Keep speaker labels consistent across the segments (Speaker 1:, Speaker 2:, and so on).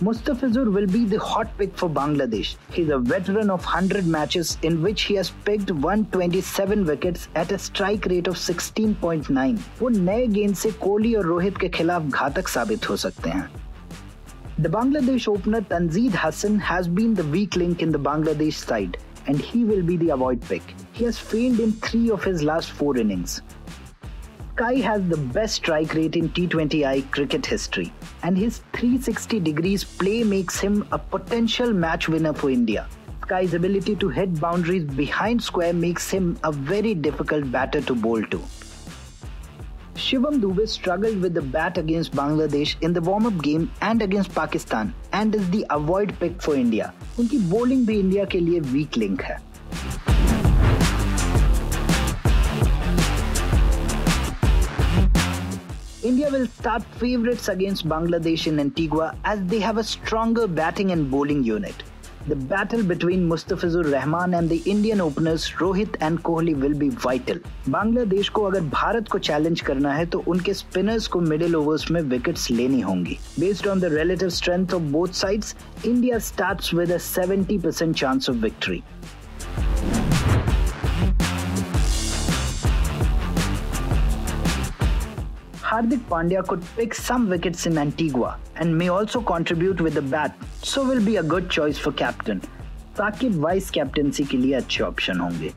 Speaker 1: Mustafizur will be the hot pick for Bangladesh. He's a veteran of 100 matches in which he has picked 127 wickets at a strike rate of 16.9. वो नए गेंद से कोहली और रोहित के खिलाफ घातक साबित हो सकते हैं The Bangladesh opener Tanzid Hasan has been the weak link in the Bangladesh side and he will be the avoid pick. He has failed in three of his last four innings. Sky has the best strike rate in T20I cricket history, and his 360 degrees play makes him a potential match winner for India. Sky's ability to hit boundaries behind square makes him a very difficult batter to bowl to. Shivam Dube struggled with the bat against Bangladesh in the warm-up game and against Pakistan and is the avoid pick for India. Unki bowling bhi India ke liye weak link hai. India will start favourites against Bangladesh in Antigua as they have a stronger batting and bowling unit. The battle between Mustafizur Rahman and the Indian openers Rohit and Kohli will be vital. Bangladesh को अगर भारत को challenge करना है तो उनके spinners को middle overs में wickets लेनी होंगी based on the relative strength of both sides India starts with a 70% chance of victory Hardik Pandya could pick some wickets in Antigua and may also contribute with the bat, so will be a good choice for captain. Shakib vice captaincy के लिए अच्छे option होंगे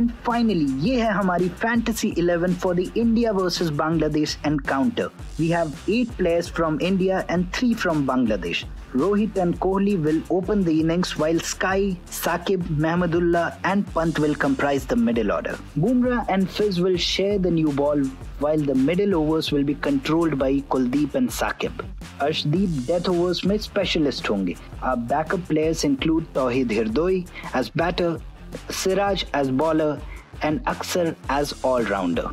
Speaker 1: and finally ये है हमारी fantasy 11 for the India versus Bangladesh encounter we have eight players from India and three from Bangladesh Rohit and Kohli will open the innings while Sky, Saqib, Mahmudullah and Pant will comprise the middle order. Bumrah and Fizz will share the new ball while the middle overs will be controlled by Kuldeep and Saqib. Arshdeep death overs may specialist होंगे. Our backup players include Towhid Hridoy as batter Siraj as bowler and Axar as all-rounder.